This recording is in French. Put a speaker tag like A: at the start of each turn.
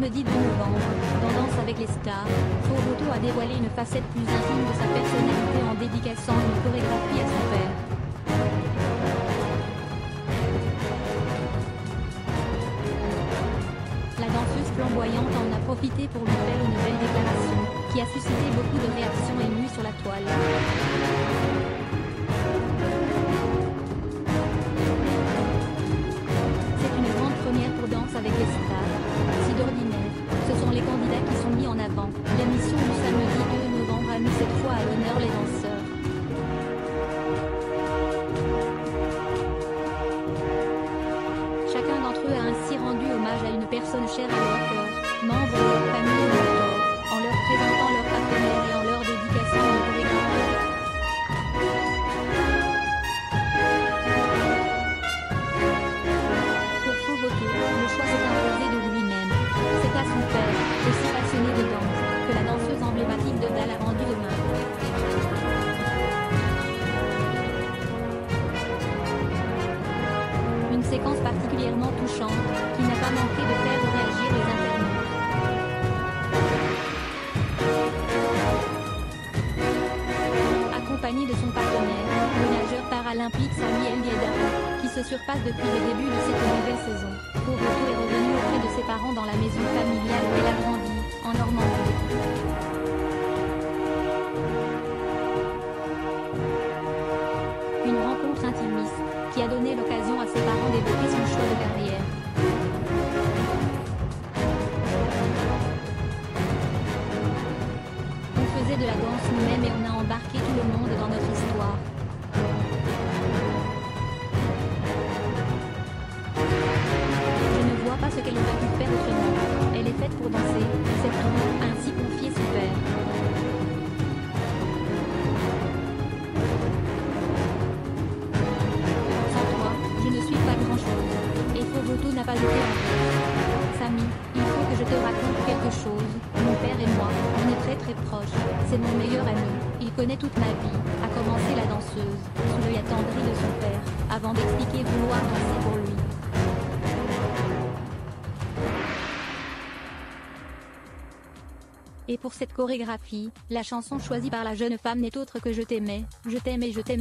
A: Samedi 2 novembre, dans Danse avec les stars, Fovoto a dévoilé une facette plus intime de sa personnalité en dédicaçant une chorégraphie à son père. La danseuse flamboyante en a profité pour lui faire une belle déclaration, qui a suscité beaucoup de réactions émues sur la toile. Avant, l'émission du samedi 2 novembre a mis cette fois à l'honneur les danseurs. Chacun d'entre eux a ainsi rendu hommage à une personne chère à leur cœur, membre de leur famille particulièrement touchante, qui n'a pas manqué de faire réagir les internautes. Accompagné de son partenaire, le nageur paralympique Sami El qui se surpasse depuis le début de cette nouvelle qui a donné l'occasion à ses parents d'évoquer son choix de carrière. On faisait de la danse nous-mêmes et on a embarqué tout le monde dans notre histoire. Je ne vois pas ce qu'elle aurait pu pas été en. Samy, il faut que je te raconte quelque chose. Mon père et moi, on est très très proches. C'est mon meilleur ami. Il connaît toute ma vie, a commencé la danseuse, sous l'œil attendri de son père, avant d'expliquer vouloir danser pour lui. Et pour cette chorégraphie, la chanson choisie par la jeune femme n'est autre que Je t'aimais, je t'aime et je t'aime.